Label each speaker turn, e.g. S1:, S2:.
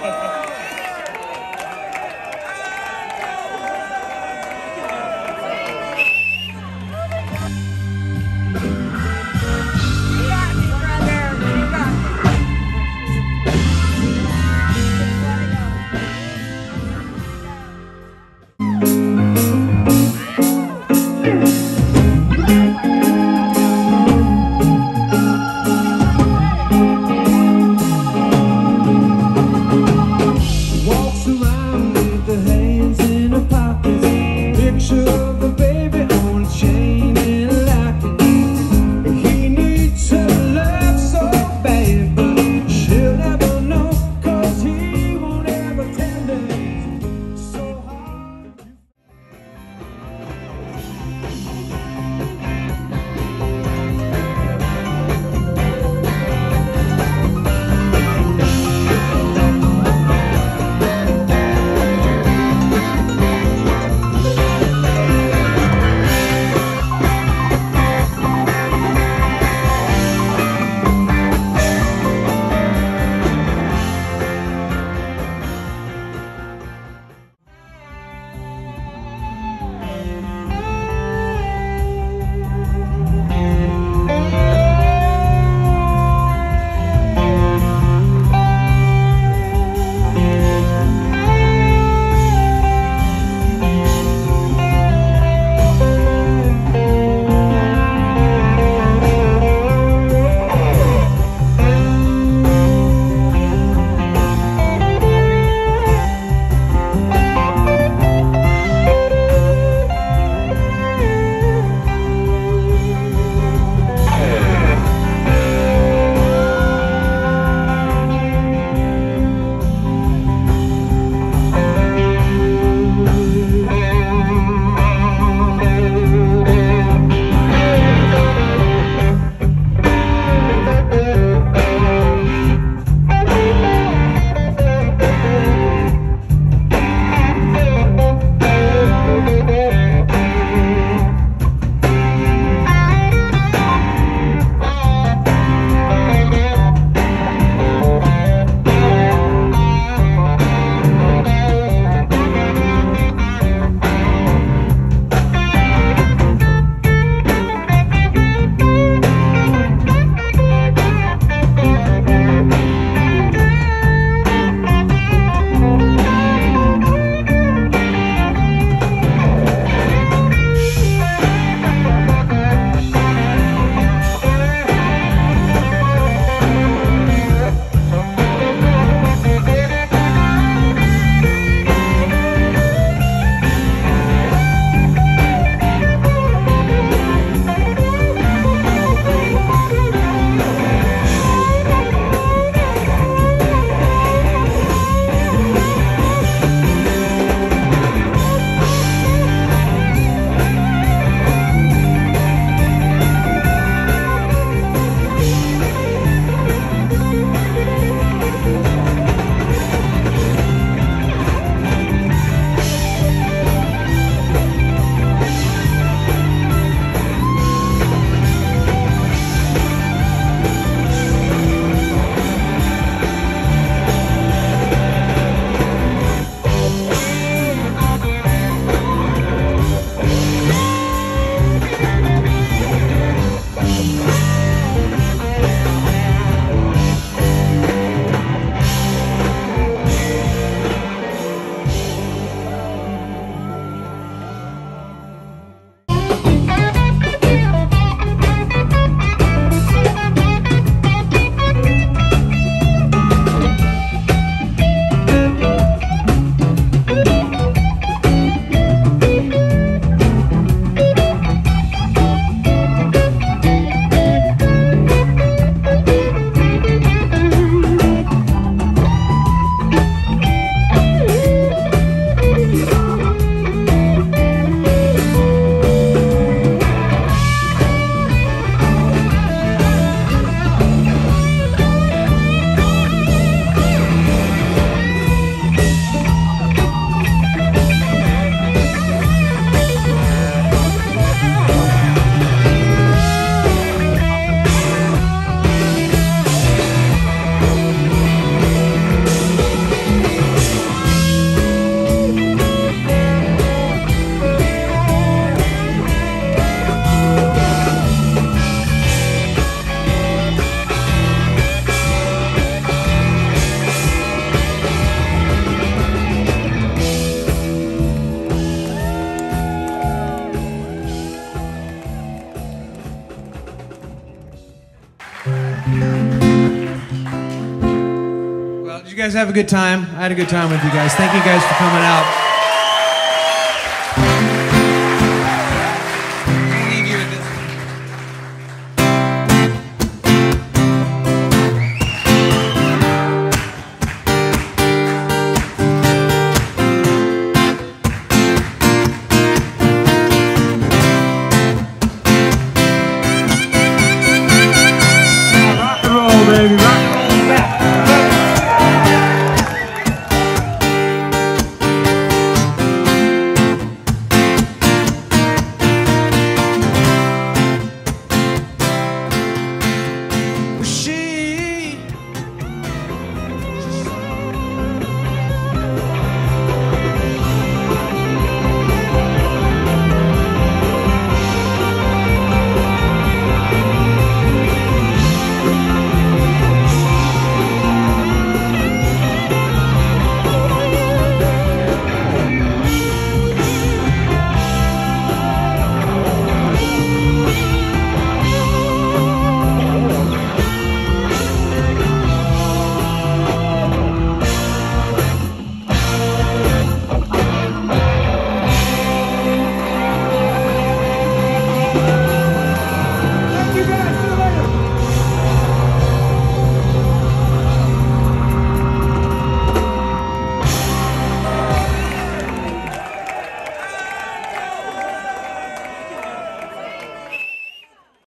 S1: Yeah. guys have a good time? I had a good time with you guys. Thank you guys for coming out.